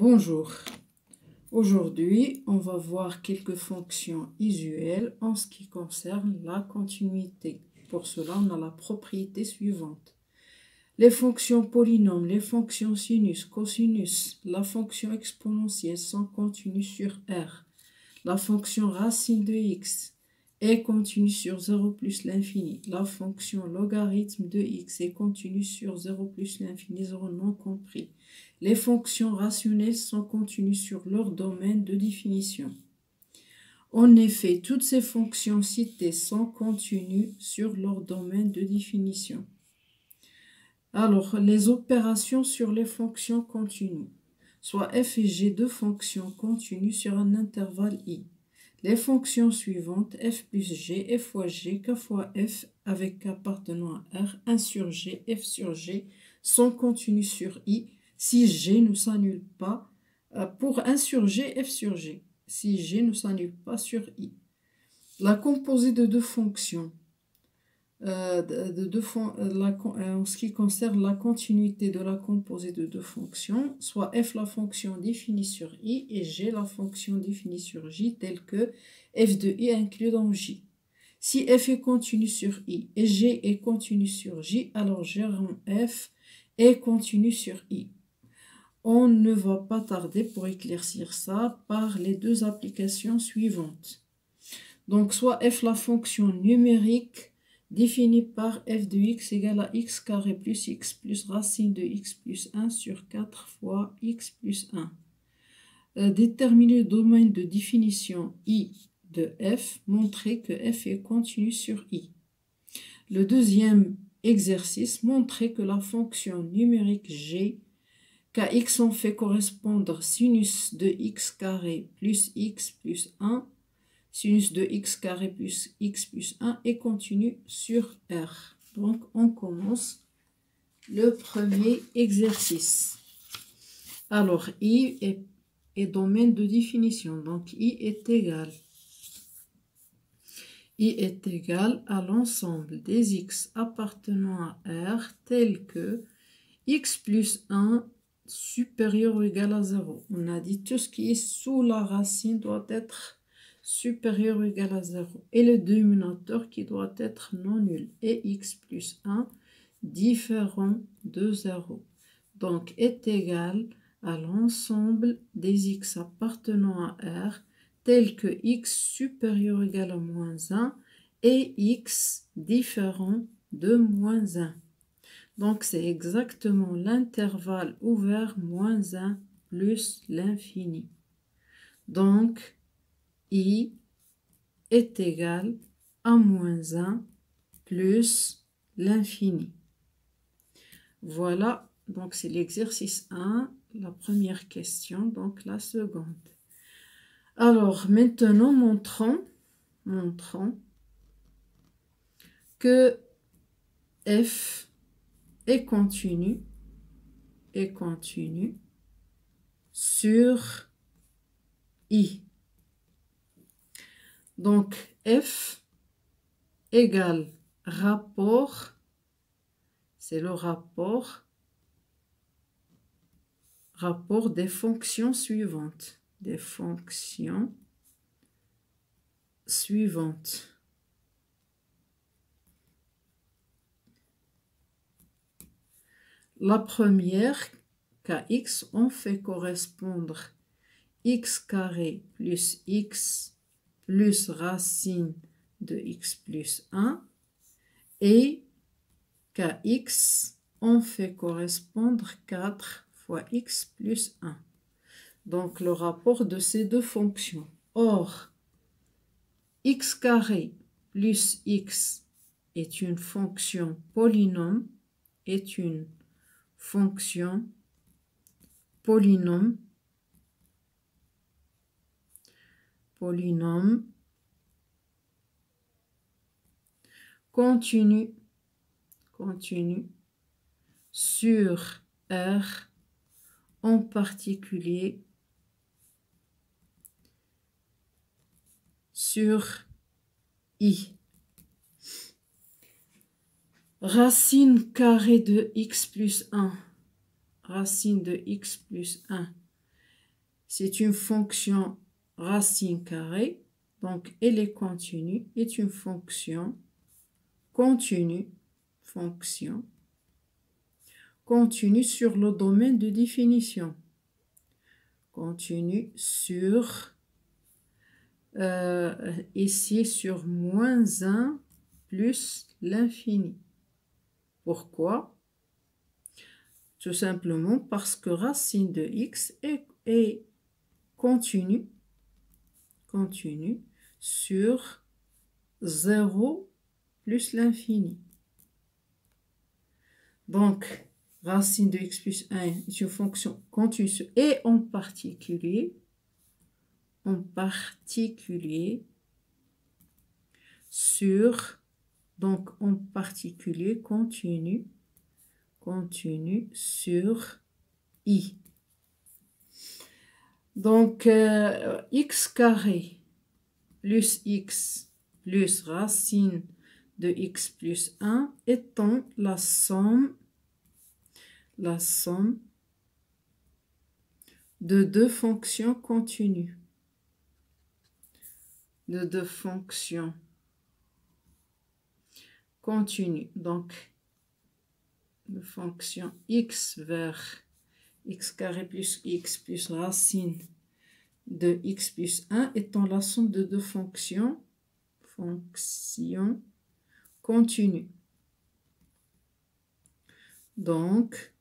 Bonjour. Aujourd'hui, on va voir quelques fonctions usuelles en ce qui concerne la continuité. Pour cela, on a la propriété suivante. Les fonctions polynômes, les fonctions sinus, cosinus, la fonction exponentielle sont continues sur R. La fonction racine de x est continue sur 0 plus l'infini. La fonction logarithme de x est continue sur 0 plus l'infini, 0 non compris. Les fonctions rationnelles sont continues sur leur domaine de définition. En effet, toutes ces fonctions citées sont continues sur leur domaine de définition. Alors, les opérations sur les fonctions continues, soit f et g de fonctions continues sur un intervalle i. Les fonctions suivantes, f plus g, f fois g, k fois f, avec k appartenant à R, 1 sur g, f sur g, sont continues sur i. Si g ne s'annule pas euh, pour 1 sur g, f sur g, si g ne s'annule pas sur i. La composée de deux fonctions, euh, de, deux euh, en ce qui concerne la continuité de la composée de deux fonctions, soit f la fonction définie sur i et g la fonction définie sur j, telle que f de i inclus dans j. Si f est continu sur i et g est continu sur j, alors g rend f est continu sur i. On ne va pas tarder pour éclaircir ça par les deux applications suivantes. Donc, soit f la fonction numérique défini par f de x égale à x carré plus x plus racine de x plus 1 sur 4 fois x plus 1. Euh, déterminer le domaine de définition i de f, montrer que f est continu sur i. Le deuxième exercice, montrer que la fonction numérique g qu'à x on fait correspondre sinus de x carré plus x plus 1 sinus de x carré plus x plus 1 est continu sur R. Donc, on commence le premier exercice. Alors, I est, est domaine de définition. Donc, I est égal. I est égal à l'ensemble des x appartenant à R tel que x plus 1 supérieur ou égal à 0. On a dit tout ce qui est sous la racine doit être supérieur ou égal à 0 et le dénominateur qui doit être non nul et x plus 1 différent de 0. Donc est égal à l'ensemble des x appartenant à R tel que x supérieur ou égal à moins 1 et x différent de moins 1. Donc c'est exactement l'intervalle ouvert moins 1 plus l'infini. Donc i est égal à moins 1 plus l'infini. Voilà, donc c'est l'exercice 1, la première question, donc la seconde. Alors maintenant, montrons, montrons que f est continu, est continu sur i. Donc, F égale rapport, c'est le rapport, rapport des fonctions suivantes, des fonctions suivantes. La première, kx, on fait correspondre x carré plus x plus racine de x plus 1 et kx, on fait correspondre 4 fois x plus 1. Donc le rapport de ces deux fonctions. Or, x carré plus x est une fonction polynôme, est une fonction polynôme polynôme continue, continue sur R en particulier sur I. Racine carrée de x plus 1, racine de x plus 1 c'est une fonction racine carrée, donc elle est continue, est une fonction continue, fonction continue sur le domaine de définition. Continue sur, euh, ici sur moins 1 plus l'infini. Pourquoi? Tout simplement parce que racine de x est continue, continue sur 0 plus l'infini. Donc, racine de x plus 1 est une fonction continue et en particulier, en particulier sur, donc en particulier continue, continue sur i. Donc, euh, x carré plus x plus racine de x plus 1 étant la somme la somme de deux fonctions continues. De deux fonctions continues. Donc, de fonction x vers x carré plus x plus racine de x plus 1 étant la somme de deux fonctions, fonctions continues. Donc,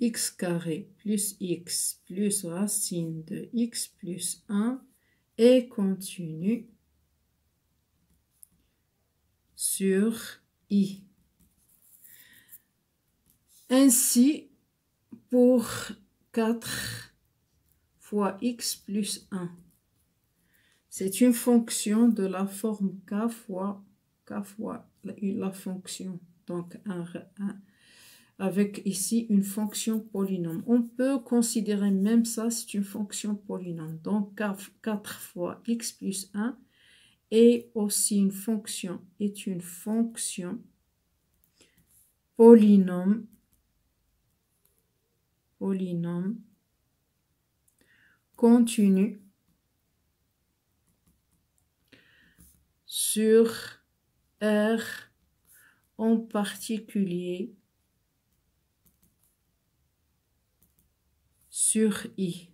x carré plus x plus racine de x plus 1 est continue sur i. Ainsi, pour 4 fois x plus 1, c'est une fonction de la forme k fois, k fois la, fonction. Donc, un, un avec ici une fonction polynôme. On peut considérer même ça, c'est une fonction polynôme. Donc 4 fois x plus 1 est aussi une fonction, est une fonction polynôme, polynôme continu sur R en particulier sur i.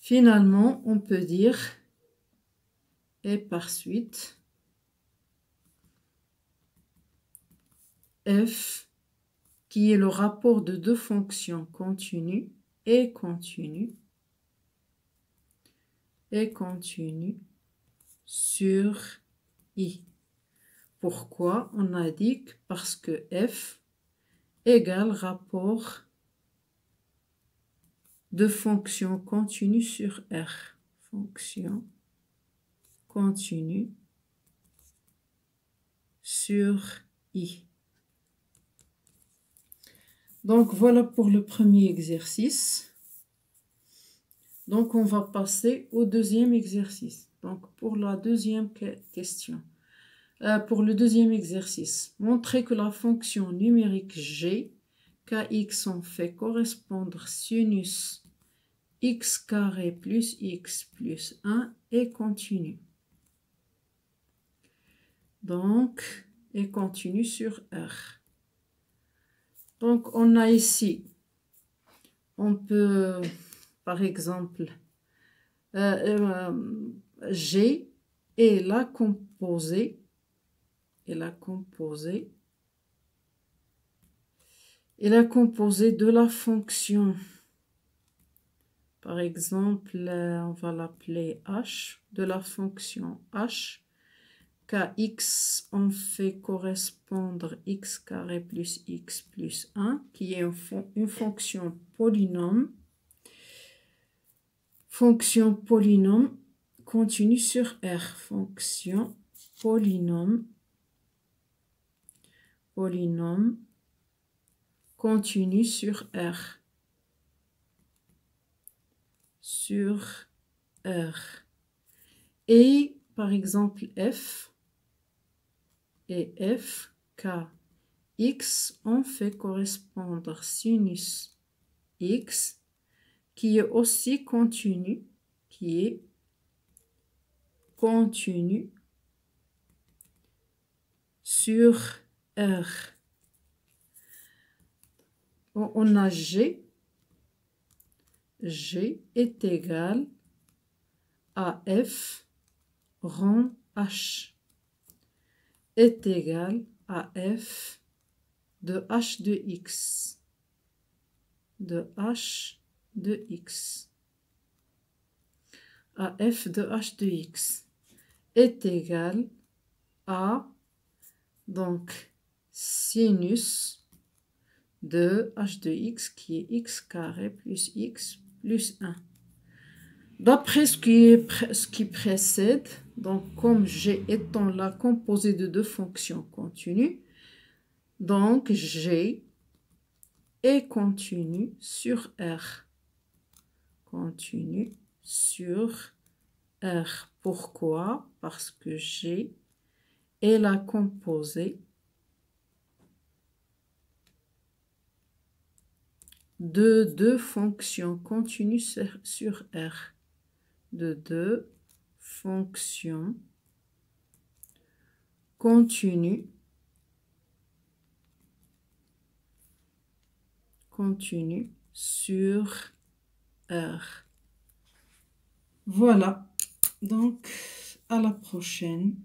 Finalement, on peut dire, et par suite, f, qui est le rapport de deux fonctions continues et continues, et continue sur i. Pourquoi On a dit que parce que f égale rapport de fonction continue sur R. Fonction continue sur I. Donc voilà pour le premier exercice. Donc on va passer au deuxième exercice. Donc pour la deuxième question. Euh, pour le deuxième exercice, montrer que la fonction numérique g kx en fait correspondre sinus x carré plus x plus 1 est continu. Donc, est continu sur R. Donc, on a ici, on peut, par exemple, euh, euh, G est la composée, et la composée, est la composée de la fonction par exemple, euh, on va l'appeler h de la fonction h. kx, on fait correspondre x carré plus x plus 1, qui est une, fonction polynôme. Fonction polynôme continue sur R. Fonction polynôme. Polynôme continue sur R sur R. Et par exemple F et F, K, X, on fait correspondre sinus x qui est aussi continu, qui est continu sur R. On a G. G est égal à F rond H est égal à F de H de X. De H de X. À F de H de X est égal à donc sinus de h de x qui est x carré plus x plus 1. D'après ce, ce, qui précède, donc comme g étant la composée de deux fonctions continues, donc g est continu sur R. Continu sur R. Pourquoi? Parce que g est la composée de deux fonctions continues sur, R. De deux fonctions continues continues sur R. Voilà. Donc, à la prochaine.